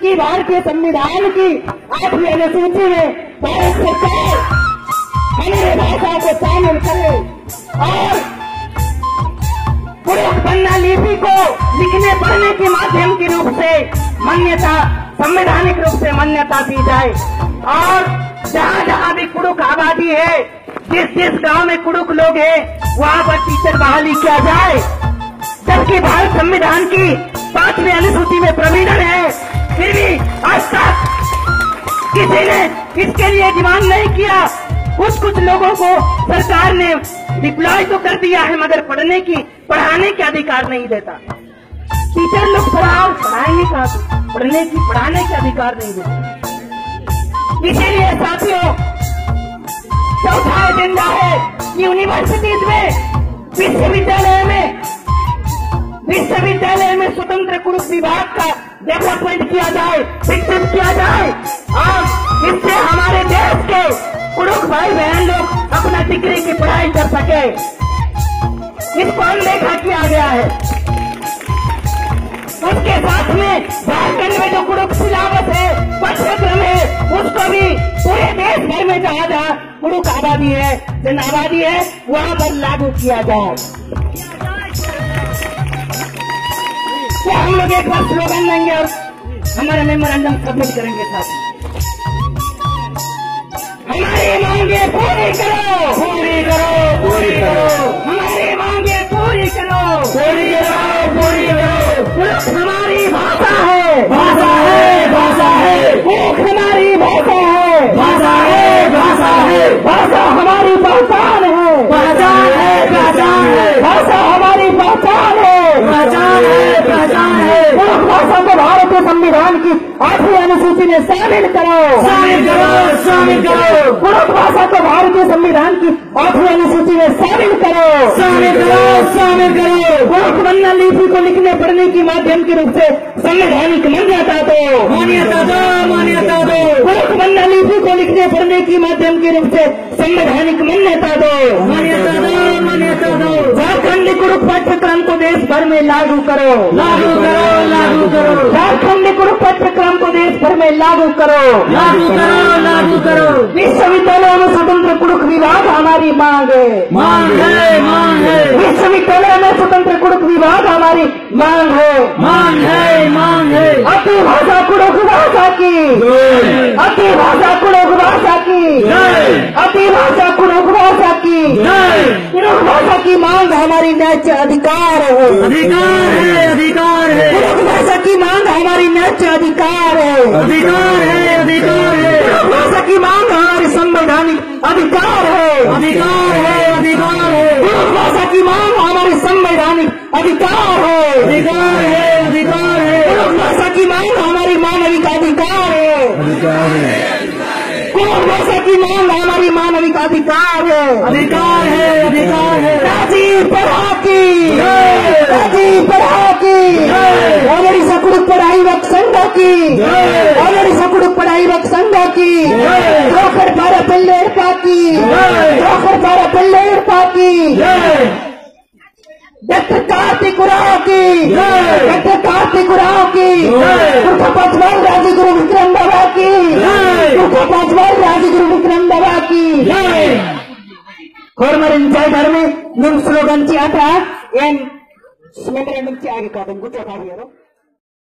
कि भारतीय संविधान की आठवीं अनुसूची में भारत सरकार हमारे भाषा को शामिल करे और पुरुष लिपि को लिखने पढ़ने के माध्यम के रूप से मान्यता, संवैधानिक रूप से मान्यता दी जाए। और जहाँ जहाँ भी कुड़ुक आबादी है, जिस जिस गाँव में कुड़ुक लोग हैं, वहाँ पर टीचर बहाली किया जाए। जबकि भारत संविधान की पांचवी अनुसूची में प्रवीणन है किसी ने इसके लिए डिमांड नहीं किया? कुछ कुछ लोगों को सरकार ने डिप्लॉय तो कर दिया है, मगर पढ़ने की, पढ़ाने के अधिकार नहीं देता। टीचर लोग पढ़ाओ पढ़ाएँगे कहाँ पढ़ने की, पढ़ाने के अधिकार नहीं देते। इसीलिए साथियों? चौथा एजेंडा है यूनिवर्सिटीज में, विश्वविद्यालय में। विश्वविद्यालय में स्वतंत्र कुरुष विभाग का डेवलपमेंट किया जाए, विकसित किया जाए। और इससे हमारे देश के पुरुष भाई बहन लोग अपना डिग्री की पढ़ाई कर सके। इसको अनदेखा किया गया है। उसके साथ में झारखंड में जो कुरुख सिलावट है पाठ्यक्रम है उसको भी पूरे देश भर में जहाँ जहाँ कुरुख आबादी है, जन आबादी है, वहाँ पर लागू किया जाए। तो हम लोग एक बार स्लोगन देंगे और हमारा मेमोरेंडम सबमिट करेंगे साथ हमारी मांगे पूरी करो। पूरी करो। को संविधान की आठवीं अनुसूची में शामिल करो। शामिल करो शामिल करो। पुरुष भाषा को भारतीय संविधान की आठवीं अनुसूची में शामिल करो। शामिल करो शामिल करो। पुरुष वन्य लिपि को लिखने पढ़ने की माध्यम के रूप से संवैधानिक मान्यता दो। मान्यता दो मान्यता दो। पुरुष वन्य लिपि को लिखने पढ़ने के माध्यम के रूप से संवैधानिक मान्यता दो। मान्यता दो मान्यता दो। झारखंड कुरुख पाठ्यक्रम को देश भर में लागू करो। लागू करो लागू करो। झारखंड कुरुख पाठ्यक्रम को देश भर में लागू करो। लागू करो लागू करो। विश्वविद्यालय में स्वतंत्र कुरुख विभाग हमारी मांग है। मांग है मांग है। विश्वविद्यालय में स्वतंत्र कुरुख विभाग हमारी मांग है। मांग है मांग है। अति भाषा कुरुख भाषा की। अति भाषा कुरुख भाषा की। अति भाषा कुरुख भाषा की जय कुरुख भाषा की मांग हमारी नैतिक अधिकार है। अधिकार है अधिकार है। भाषा की मांग हमारी नैतिक अधिकार है। अधिकार है अधिकार है। भाषा की मांग हमारी संवैधानिक अधिकार है। अधिकार है अधिकार है। भाषा की मांग हमारी संवैधानिक अधिकार है। अधिकार है अधिकार है कुरुख भाषा की मांग हमारी मानविक अधिकार है अधिकार है कुरुख भाषा की मांग हमारी मानविक अधिकार है। अधिकार है अधिकार है। राजीव पढ़ा की। राजीव पढ़ा की। ऑलरेडी सकुड़ पढ़ाई वक्त संघ की। ऑलरेडी सकुड़ पढ़ाई वक्त संघ की। जोखर पारा पिल्लेर पाकी। जोखर पारा पिल्लेर पाकी डॉक्टर कार्तिक उराव की। डॉक्टर कार्तिक उराव की। पासवान एम मेमोरेंडम आगे गुजरात